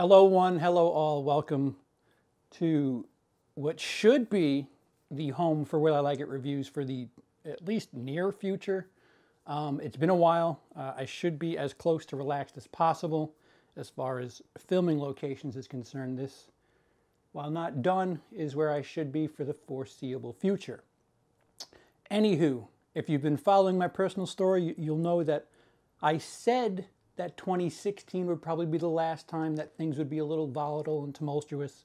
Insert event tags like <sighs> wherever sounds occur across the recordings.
Hello, one, hello, all. Welcome to what should be the home for Will I Like It reviews for the at least near future. Um, it's been a while. Uh, I should be as close to relaxed as possible as far as filming locations is concerned. This, while not done, is where I should be for the foreseeable future. Anywho, if you've been following my personal story, you'll know that I said that 2016 would probably be the last time that things would be a little volatile and tumultuous.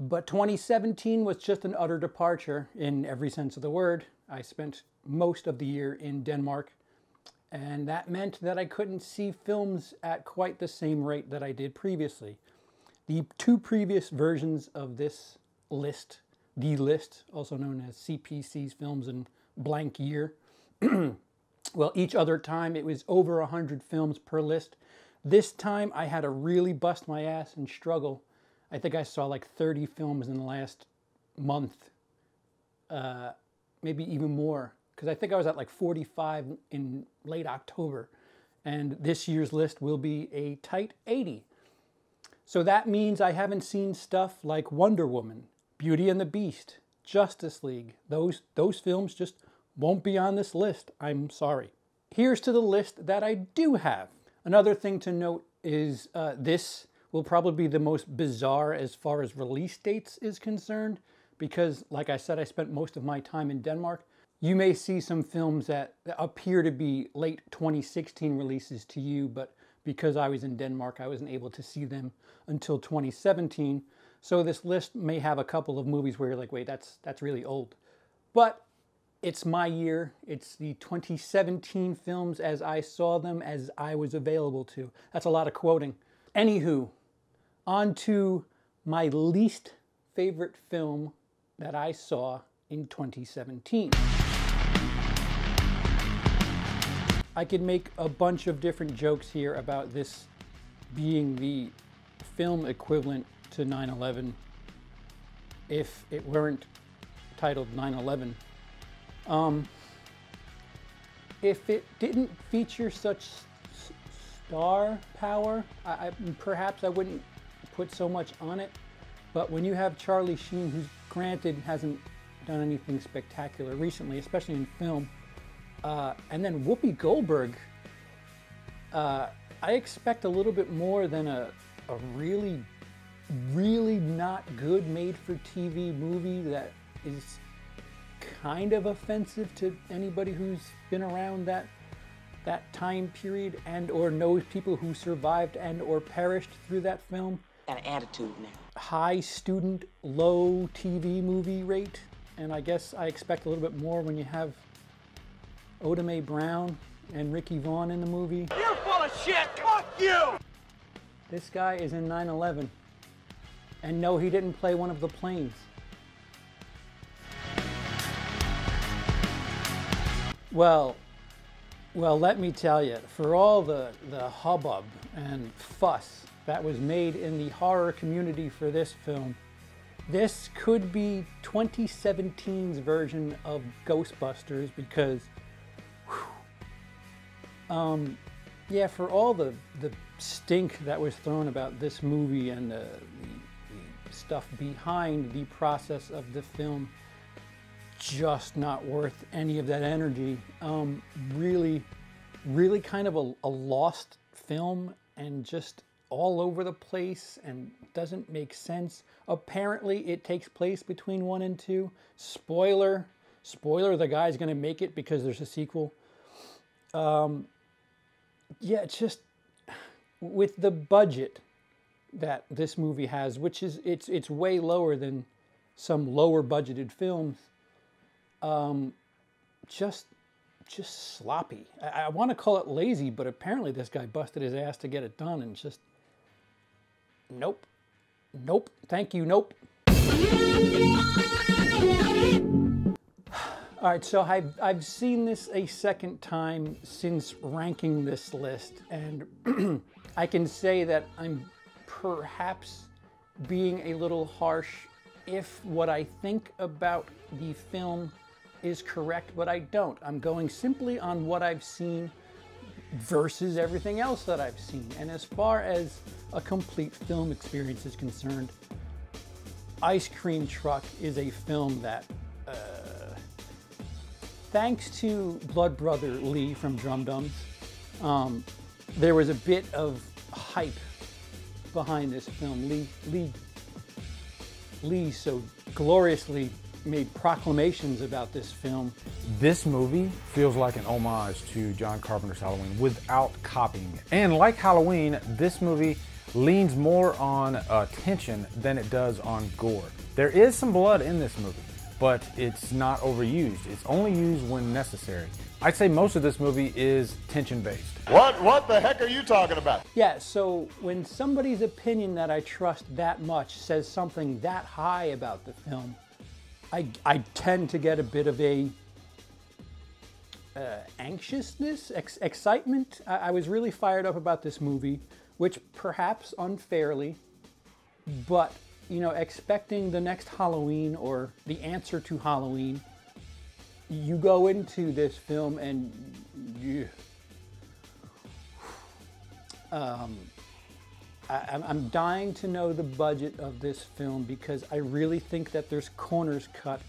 But 2017 was just an utter departure in every sense of the word. I spent most of the year in Denmark, and that meant that I couldn't see films at quite the same rate that I did previously. The two previous versions of this list, the list, also known as CPC's Films in Blank Year, <clears throat> well, each other time it was over 100 films per list. This time I had to really bust my ass and struggle. I think I saw like 30 films in the last month, uh, maybe even more, because I think I was at like 45 in late October. And this year's list will be a tight 80. So that means I haven't seen stuff like Wonder Woman, Beauty and the Beast, Justice League. Those, those films just won't be on this list. I'm sorry. Here's to the list that I do have. Another thing to note is uh, this will probably be the most bizarre as far as release dates is concerned because, like I said, I spent most of my time in Denmark. You may see some films that appear to be late 2016 releases to you, but because I was in Denmark, I wasn't able to see them until 2017. So this list may have a couple of movies where you're like, wait, that's that's really old. But it's my year. It's the 2017 films as I saw them, as I was available to. That's a lot of quoting. Anywho, on to my least favorite film that I saw in 2017. I could make a bunch of different jokes here about this being the film equivalent to 9 11 if it weren't titled 9 11 um, if it didn't feature such star power, I, I, perhaps I wouldn't put so much on it. But when you have Charlie Sheen, who's granted hasn't done anything spectacular recently, especially in film, uh, and then Whoopi Goldberg, uh, I expect a little bit more than a, a really, really not good made for TV movie that is kind of offensive to anybody who's been around that that time period and or knows people who survived and or perished through that film. Got an attitude now. High student, low TV movie rate. And I guess I expect a little bit more when you have Oda Mae Brown and Ricky Vaughn in the movie. You're full of shit! Fuck you! This guy is in 9-11. And no, he didn't play one of the planes. Well, well, let me tell you, for all the, the hubbub and fuss that was made in the horror community for this film, this could be 2017's version of Ghostbusters because, whew, um, yeah, for all the, the stink that was thrown about this movie and the, the, the stuff behind the process of the film, just not worth any of that energy. Um, really, really kind of a, a lost film and just all over the place and doesn't make sense. Apparently, it takes place between one and two. Spoiler, spoiler, the guy's going to make it because there's a sequel. Um, yeah, it's just with the budget that this movie has, which is it's it's way lower than some lower budgeted films um, just just sloppy. I, I want to call it lazy, but apparently this guy busted his ass to get it done and just nope, nope, thank you, nope. <sighs> All right, so I've, I've seen this a second time since ranking this list, and <clears throat> I can say that I'm perhaps being a little harsh if what I think about the film is correct, but I don't. I'm going simply on what I've seen versus everything else that I've seen. And as far as a complete film experience is concerned, Ice Cream Truck is a film that, uh, thanks to Blood Brother Lee from Drum Dums, um, there was a bit of hype behind this film. Lee, Lee, Lee so gloriously made proclamations about this film. This movie feels like an homage to John Carpenter's Halloween without copying it. And like Halloween, this movie leans more on uh, tension than it does on gore. There is some blood in this movie, but it's not overused. It's only used when necessary. I'd say most of this movie is tension based. What what the heck are you talking about? Yeah, so when somebody's opinion that I trust that much says something that high about the film, I, I tend to get a bit of a uh, anxiousness, ex- excitement. I, I was really fired up about this movie, which perhaps unfairly, but you know, expecting the next Halloween or the answer to Halloween, you go into this film and you. Um, I, I'm- I'm dying to know the budget of this film because I really think that there's corners cut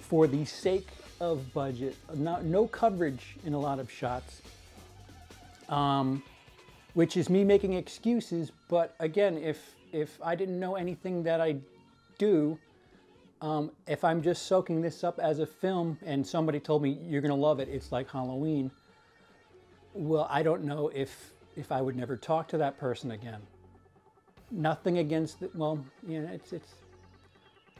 for the sake of budget. No, no coverage in a lot of shots, um, which is me making excuses. But again, if if I didn't know anything that I do, um, if I'm just soaking this up as a film and somebody told me you're gonna love it, it's like Halloween. Well, I don't know if if I would never talk to that person again. Nothing against it. Well, you know, it's it's.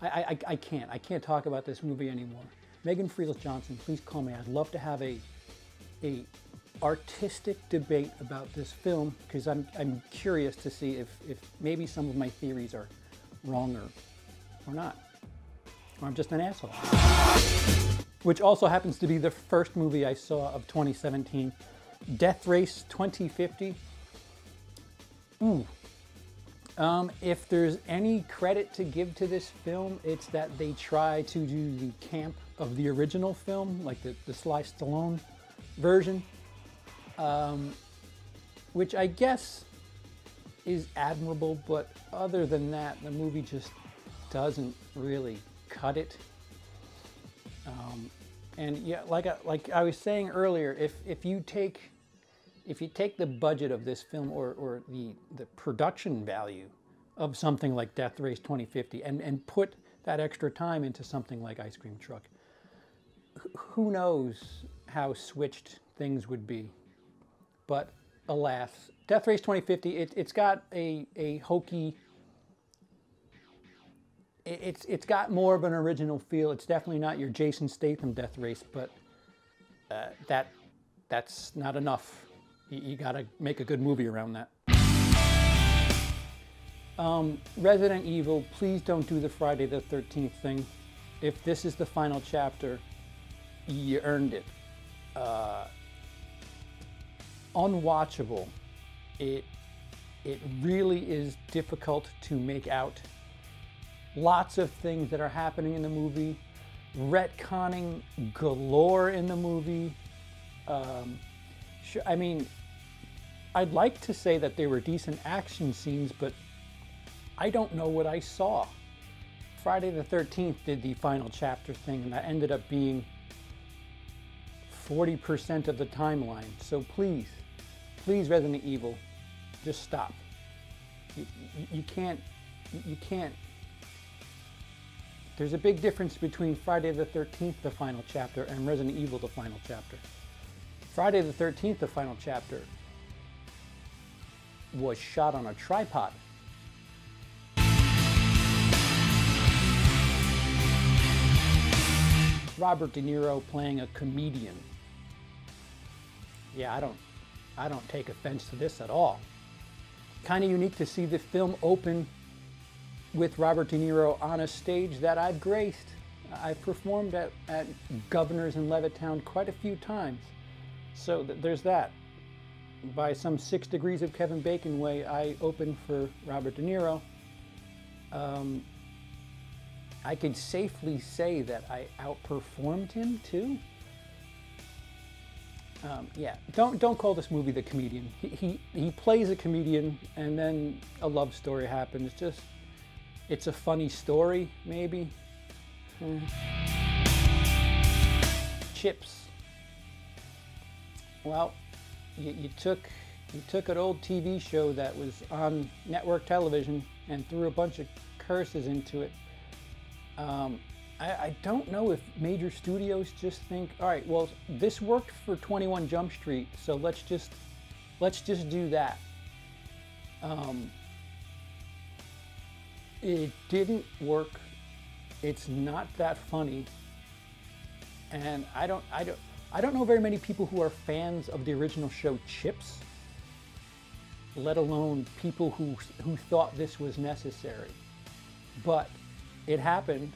I, I, I can't. I can't talk about this movie anymore. Megan Freels Johnson, please call me. I'd love to have a a artistic debate about this film because I'm I'm curious to see if if maybe some of my theories are wrong or or not. Or I'm just an asshole. Which also happens to be the first movie I saw of 2017, Death Race 2050. Ooh. Um, if there's any credit to give to this film, it's that they try to do the camp of the original film, like the, the Sly Stallone version, um, which I guess is admirable, but other than that, the movie just doesn't really cut it. Um, and yeah, like I, like I was saying earlier, if if you take if you take the budget of this film or, or the, the production value of something like Death Race 2050 and, and put that extra time into something like Ice Cream Truck, who knows how switched things would be. But alas, Death Race 2050, it, it's got a, a hokey, it- it's, it's got more of an original feel. It's definitely not your Jason Statham Death Race, but uh, that that's not enough. You, you got to make a good movie around that. Um, Resident Evil, please don't do the Friday the 13th thing. If this is the final chapter, you earned it. Uh, unwatchable. It it really is difficult to make out. Lots of things that are happening in the movie, retconning galore in the movie. Um, I mean, I'd like to say that they were decent action scenes, but I don't know what I saw. Friday the 13th did the final chapter thing, and that ended up being 40% of the timeline. So please, please, Resident Evil, just stop. You, you, can't, you can't. There's a big difference between Friday the 13th, the final chapter, and Resident Evil, the final chapter. Friday the 13th, the final chapter, was shot on a tripod. Robert De Niro playing a comedian. Yeah, I don't I don't take offense to this at all. Kind of unique to see the film open with Robert De Niro on a stage that I've graced. I've performed at, at Governors in Levittown quite a few times. So th- there's that. By some six degrees of Kevin Bacon way, I opened for Robert De Niro. Um, I could safely say that I outperformed him too. Um, yeah, don't don't call this movie the comedian. He, he he plays a comedian, and then a love story happens. Just it's a funny story, maybe. Hmm. Chips. Well, you, you took you took an old TV show that was on network television and threw a bunch of curses into it. Um, I, I, don't know if major studios just think, all right, well, this worked for 21 Jump Street, so let's just let's just do that. Um, it didn't work. It's not that funny, and I don't, I don't, I don't know very many people who are fans of the original show Chips. Let alone people who who thought this was necessary, but it happened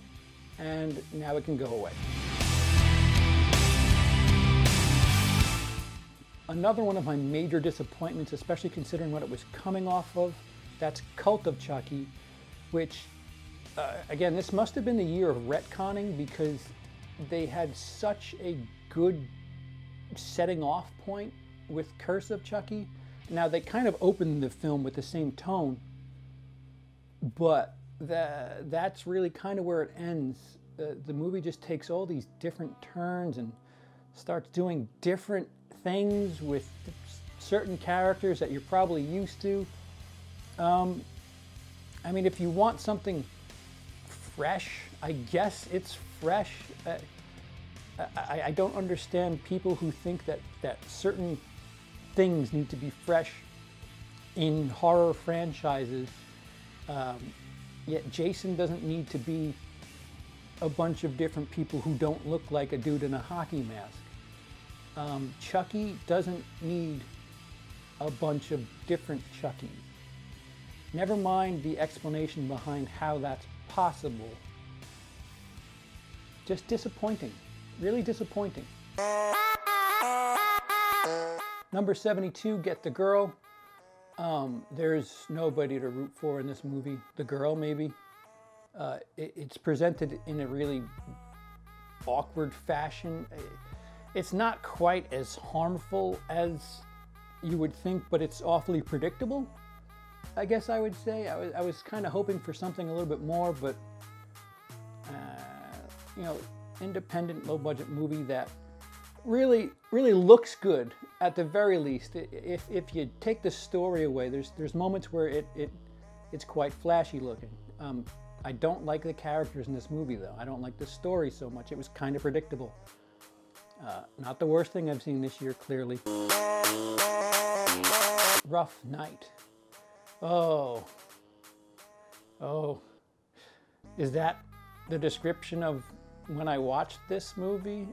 and now it can go away. Another one of my major disappointments, especially considering what it was coming off of, that's Cult of Chucky, which, uh, again, this must have been the year of retconning because they had such a good setting off point with Curse of Chucky. Now, they kind of opened the film with the same tone, but that that's really kind of where it ends. The, the movie just takes all these different turns and starts doing different things with certain characters that you're probably used to. Um, I mean, if you want something fresh, I guess it's fresh. I, I, don't understand people who think that, that certain things need to be fresh in horror franchises. Um, Yet Jason doesn't need to be a bunch of different people who don't look like a dude in a hockey mask. Um, Chucky doesn't need a bunch of different Chuckies. Never mind the explanation behind how that's possible. Just disappointing. Really disappointing. Number 72, Get the Girl. Um, there's nobody to root for in this movie. The girl, maybe. Uh, it, it's presented in a really awkward fashion. It's not quite as harmful as you would think, but it's awfully predictable. I guess I would say. I was, I was kind of hoping for something a little bit more, but uh, you know, independent, low budget movie that really really looks good at the very least. If, if you take the story away, there's there's moments where it, it it's quite flashy looking. Um, I don't like the characters in this movie though. I don't like the story so much. It was kind of predictable. Uh, not the worst thing I've seen this year, clearly. Rough Night. Oh. Oh. Is that the description of when I watched this movie?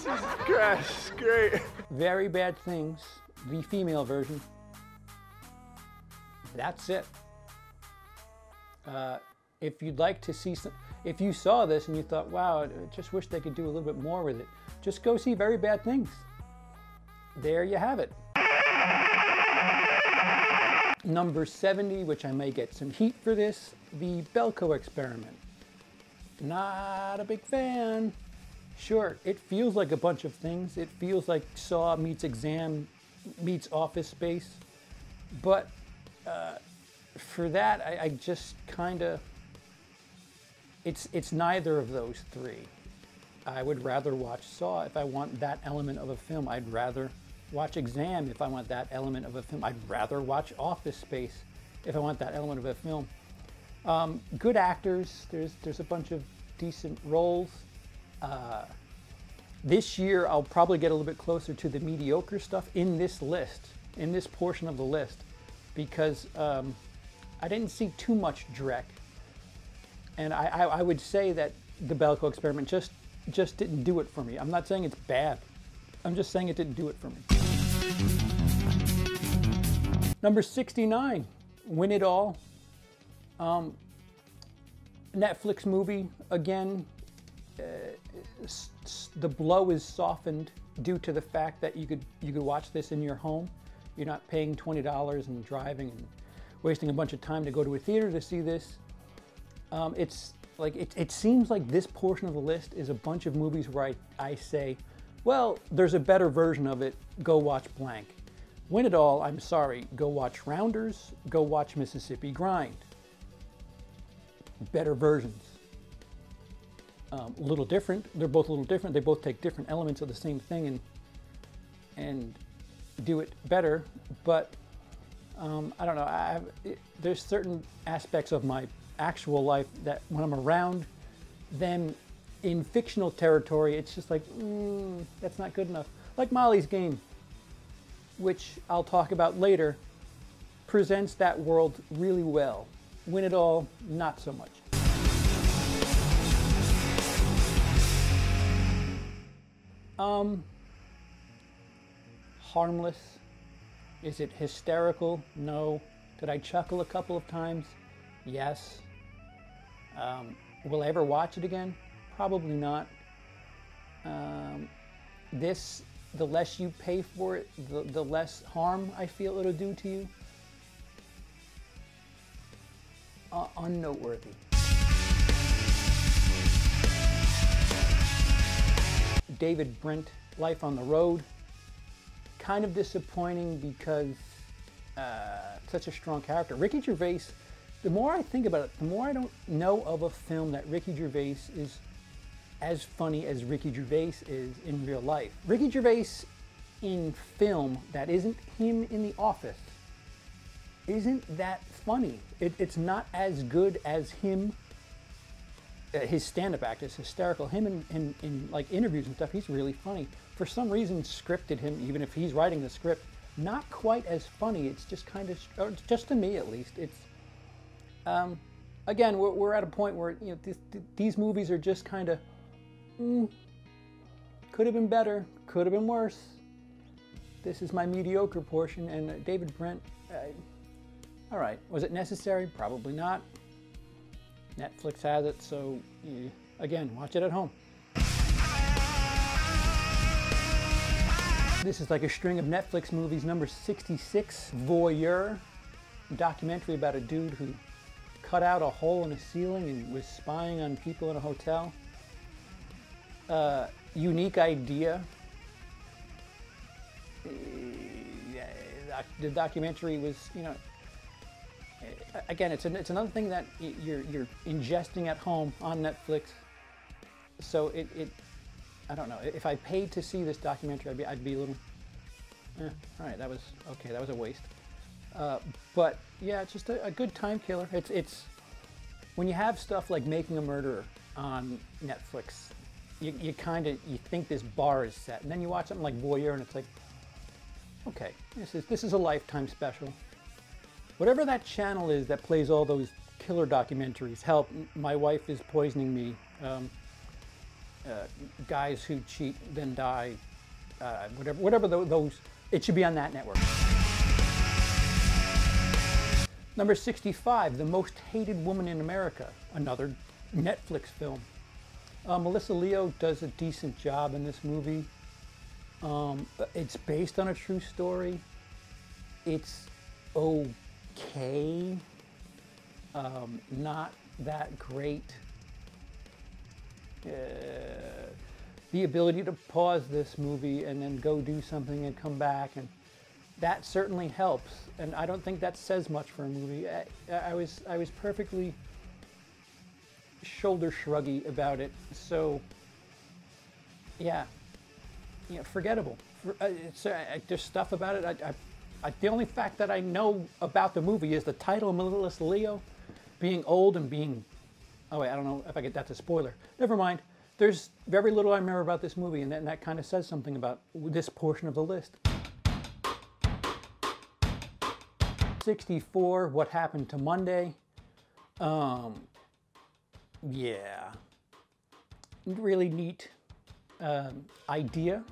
Jesus Christ, great. Very Bad Things, the female version. That's it. Uh, if you'd like to see some, if you saw this and you thought, wow, I just wish they could do a little bit more with it, just go see Very Bad Things. There you have it. Number 70, which I may get some heat for this, the Belko experiment. Not a big fan. Sure, it feels like a bunch of things. It feels like Saw meets Exam meets Office Space. But uh, for that, I, I just kind of, it's, it's neither of those three. I would rather watch Saw if I want that element of a film. I'd rather watch Exam if I want that element of a film. I'd rather watch Office Space if I want that element of a film. Um, good actors. There's there's a bunch of decent roles. Uh, this year, I'll probably get a little bit closer to the mediocre stuff in this list, in this portion of the list, because um, I didn't see too much Drek, and I, I, I would say that the Belko experiment just just didn't do it for me. I'm not saying it's bad. I'm just saying it didn't do it for me. Number 69, Win It All. Um, Netflix movie, again, uh, the blow is softened due to the fact that you could, you could watch this in your home. You're not paying $20 and driving and wasting a bunch of time to go to a theater to see this. Um, it's like it, it seems like this portion of the list is a bunch of movies where I, I say, well, there's a better version of it. Go watch blank. Win it all. I'm sorry. Go watch Rounders. Go watch Mississippi Grind. Better versions. Um, a little different. They're both a little different. They both take different elements of the same thing and and do it better. But um, I don't know. I it, there's certain aspects of my actual life that when I'm around them in fictional territory, it's just like mm, that's not good enough. Like Molly's Game, which I'll talk about later, presents that world really well. Win it all, not so much. Um, harmless. Is it hysterical? No. Did I chuckle a couple of times? Yes. Um, will I ever watch it again? Probably not. Um, this, the less you pay for it, the, the less harm I feel it'll do to you. Uh, unnoteworthy. David Brent, Life on the Road. Kind of disappointing because uh, such a strong character. Ricky Gervais, the more I think about it, the more I don't know of a film that Ricky Gervais is as funny as Ricky Gervais is in real life. Ricky Gervais in film that isn't him in the office isn't that funny. It, it's not as good as him. Uh, his stand-up act is hysterical. Him in, in, in like interviews and stuff, he's really funny. For some reason, scripted him, even if he's writing the script, not quite as funny. It's just kind of, just to me at least, it's. Um, again, we're, we're at a point where you know this, these movies are just kind of. Mm, could have been better. Could have been worse. This is my mediocre portion, and uh, David Brent. Uh, all right, was it necessary? Probably not. Netflix has it, so again, watch it at home. This is like a string of Netflix movies. Number 66, Voyeur, a documentary about a dude who cut out a hole in a ceiling and was spying on people in a hotel. Uh, unique idea. The documentary was, you know, again, it's, an, it's another thing that you're, you're ingesting at home on Netflix. So it, it, I don't know. If I paid to see this documentary, I'd be, I'd be a little, eh, all right, that was, okay, that was a waste. Uh, but yeah, it's just a, a, good time killer. It's, it's, when you have stuff like Making a Murderer on Netflix, you, you kind of, you think this bar is set. And then you watch something like Voyeur and it's like, okay, this is, this is a lifetime special whatever that channel is that plays all those killer documentaries. Help, my wife is poisoning me. Um, uh, guys who cheat then die. Uh, whatever, whatever those, it should be on that network. Number 65, The Most Hated Woman in America, another Netflix film. Uh, Melissa Leo does a decent job in this movie. Um, it's based on a true story. It's okay, um, not that great. Uh, the ability to pause this movie and then go do something and come back and that certainly helps and I don't think that says much for a movie. I, I was I was perfectly shoulder shruggy about it. So yeah, yeah, forgettable. For, uh, uh, there's stuff about it I, I I, the only fact that I know about the movie is the title, Melissa Leo, being old and being. Oh wait, I don't know if I get that's a spoiler. Never mind. There's very little I remember about this movie, and that, and that kind of says something about this portion of the list. 64, What Happened to Monday. Um, yeah. Really neat um, idea.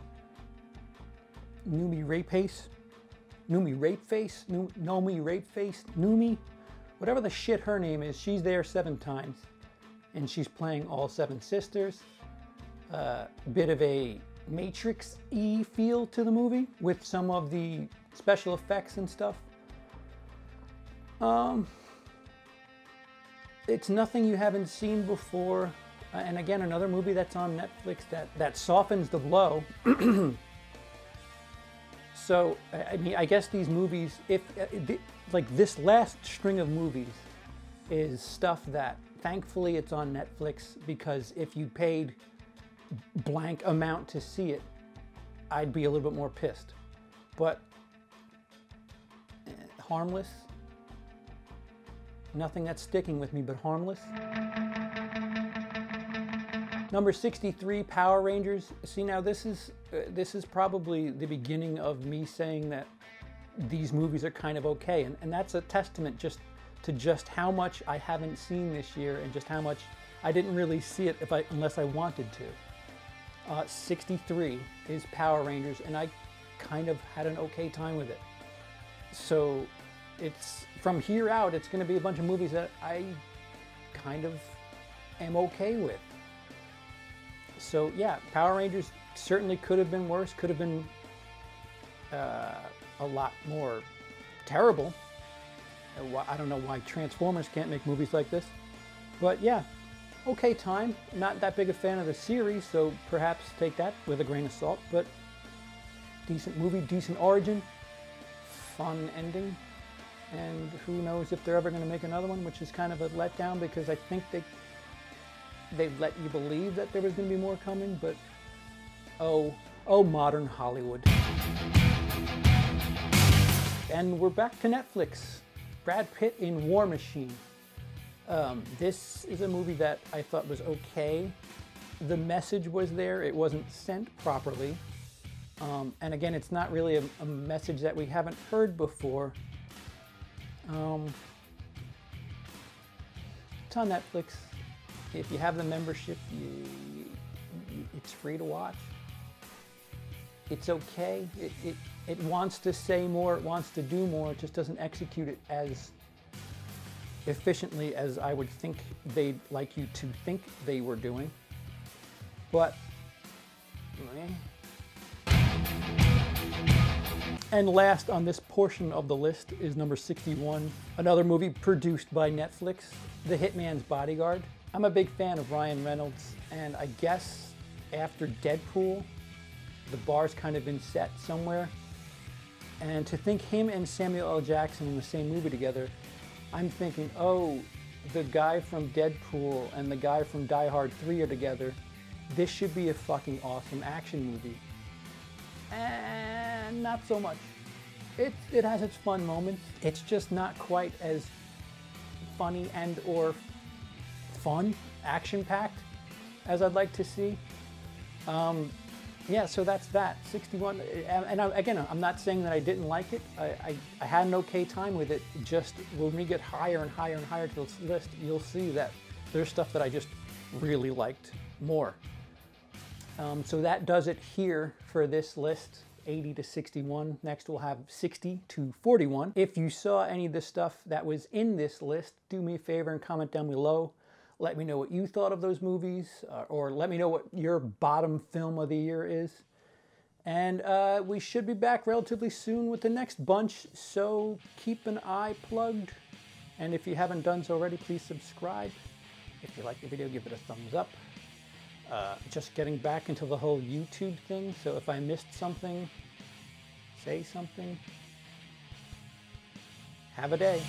Numi Rapace Noomi Rapeface, Noomi Rapeface, Numi, whatever the shit her name is, she's there seven times. And she's playing all seven sisters. Uh, bit of a Matrix-y feel to the movie with some of the special effects and stuff. Um, it's nothing you haven't seen before. Uh, and again, another movie that's on Netflix that, that softens the blow. <clears throat> so, I mean, I guess these movies, if uh, like this last string of movies, is stuff that thankfully it's on Netflix because if you paid blank amount to see it, I'd be a little bit more pissed. But eh, harmless, nothing that's sticking with me but harmless. Number 63, Power Rangers. See now, this is uh, this is probably the beginning of me saying that these movies are kind of okay, and, and that's a testament just to just how much I haven't seen this year, and just how much I didn't really see it if I unless I wanted to. Uh, 63 is Power Rangers, and I kind of had an okay time with it. So it's from here out, it's going to be a bunch of movies that I kind of am okay with. So yeah, Power Rangers certainly could have been worse, could have been uh, a lot more terrible. Uh, I don't know why Transformers can't make movies like this, but yeah, okay time. Not that big a fan of the series, so perhaps take that with a grain of salt. But decent movie, decent origin, fun ending, and who knows if they're ever going to make another one, which is kind of a letdown because I think they they let you believe that there was going to be more coming, but oh, oh, modern Hollywood. And we're back to Netflix. Brad Pitt in War Machine. Um, this is a movie that I thought was okay. The message was there, it wasn't sent properly. Um, and again, it's not really a, a message that we haven't heard before. Um, it's on Netflix. If you have the membership, you, you, it's free to watch. It's okay. It, it, it wants to say more, it wants to do more, it just doesn't execute it as efficiently as I would think they'd like you to think they were doing. But. And last on this portion of the list is number 61, another movie produced by Netflix, The Hitman's Bodyguard. I'm a big fan of Ryan Reynolds, and I guess after Deadpool, the bar's kind of been set somewhere. And to think him and Samuel L. Jackson in the same movie together, I'm thinking, oh, the guy from Deadpool and the guy from Die Hard 3 are together. This should be a fucking awesome action movie. And not so much. It, it has its fun moments. It's just not quite as funny and or fun, action-packed as I'd like to see. Um, yeah, so that's that. 61. And, and I, again, I'm not saying that I didn't like it. I, I, I had an okay time with it. Just when we get higher and higher and higher to this list, you'll see that there's stuff that I just really liked more. Um, so that does it here for this list. 80 to 61. Next, we'll have 60 to 41. If you saw any of the stuff that was in this list, do me a favor and comment down below. Let me know what you thought of those movies, uh, or let me know what your bottom film of the year is. And uh, we should be back relatively soon with the next bunch, so keep an eye plugged. And if you haven't done so already, please subscribe. If you like the video, give it a thumbs up. Uh, just getting back into the whole YouTube thing, so if I missed something, say something. Have a day.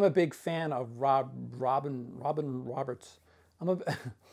I'm a big fan of Rob Robin Robin Roberts. I'm a <laughs>